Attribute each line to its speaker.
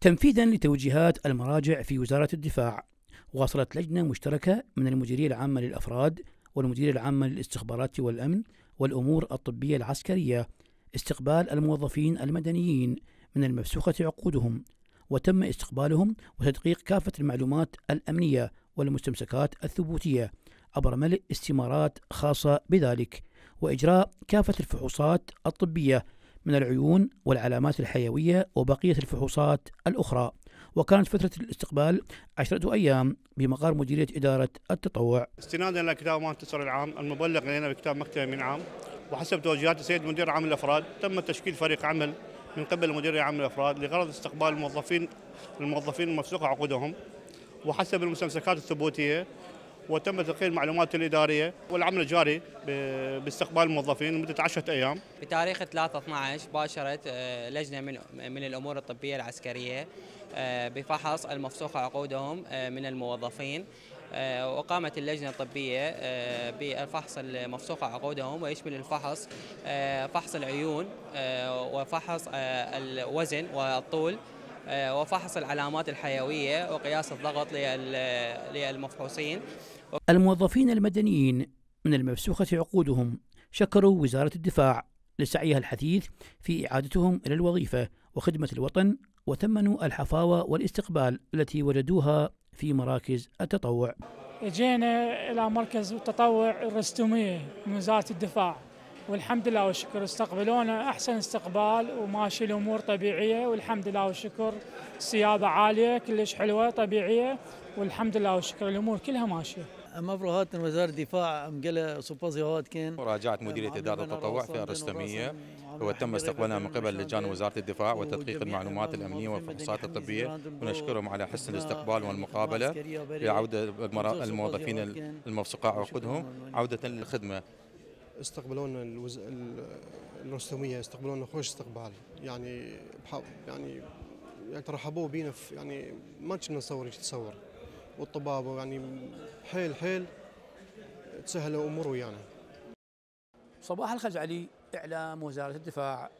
Speaker 1: تنفيذا لتوجيهات المراجع في وزارة الدفاع. واصلت لجنة مشتركة من المديرية العامة للأفراد والمديرية العامة للاستخبارات والأمن والأمور الطبية العسكرية استقبال الموظفين المدنيين من المفسوخة عقودهم وتم استقبالهم وتدقيق كافة المعلومات الأمنية والمستمسكات الثبوتية عبر ملء استمارات خاصة بذلك وإجراء كافة الفحوصات الطبية من العيون والعلامات الحيوية وبقية الفحوصات الأخرى. وكانت فترة الاستقبال عشرة أيام بمقر مديرية إدارة التطوع.
Speaker 2: استنادا إلى كتاب أمانة السر العام المبلغ لنا بكتاب مكتب من عام. وحسب توجيهات السيد مدير عام الأفراد تم تشكيل فريق عمل من قبل مدير عام الأفراد لغرض استقبال الموظفين الموظفين المفسوخة عقودهم. وحسب المستمسكات الثبوتية وتم تلقي المعلومات الإدارية والعمل الجاري باستقبال الموظفين لمدة 10 أيام.
Speaker 3: بتاريخ 3 12 باشرت آه، لجنة من من الأمور الطبية العسكرية آه، بفحص المفسوخة عقودهم آه، من الموظفين. وقامت اللجنة الطبية بفحص المفسوخة عقودهم. ويشمل الفحص؟ فحص العيون وفحص الوزن والطول. وفحص العلامات الحيوية وقياس الضغط للمفحوصين.
Speaker 1: الموظفين المدنيين من المفسوخة عقودهم شكروا وزارة الدفاع لسعيها الحثيث في إعادتهم إلى الوظيفة وخدمة الوطن وثمنوا الحفاوة والاستقبال التي وجدوها في مراكز التطوع.
Speaker 4: جينا إلى مركز التطوع الرستومية من وزارة الدفاع. والحمد لله والشكر. استقبلونا. أحسن استقبال وماشي الأمور طبيعية. والحمد لله والشكر. السيادة عالية كلش حلوة طبيعية. والحمد لله والشكر. الأمور كلها ماشية.
Speaker 5: مبروهات من وزارة الدفاع. مقلة سوبوزيوات كان
Speaker 6: مراجعة مديرية إدارة التطوع في الرستمية وتم استقبالنا من قبل لجان وزارة الدفاع وتدقيق المعلومات الأمنية والفحوصات الطبية. ونشكرهم على حسن الاستقبال والمقابلة لعودة الموظفين المفسوقة عقودهم عودة للخدمة.
Speaker 7: استقبلونا الوز... الرستميه استقبلونا خوش استقبال. يعني بح... يعني يعني ترحبوا بينا في يعني ما كنا نصور إيش تصور. والطبابه يعني حيل حيل تسهلوا امور ويانا
Speaker 1: صباح الخزعلي إعلام وزارة الدفاع.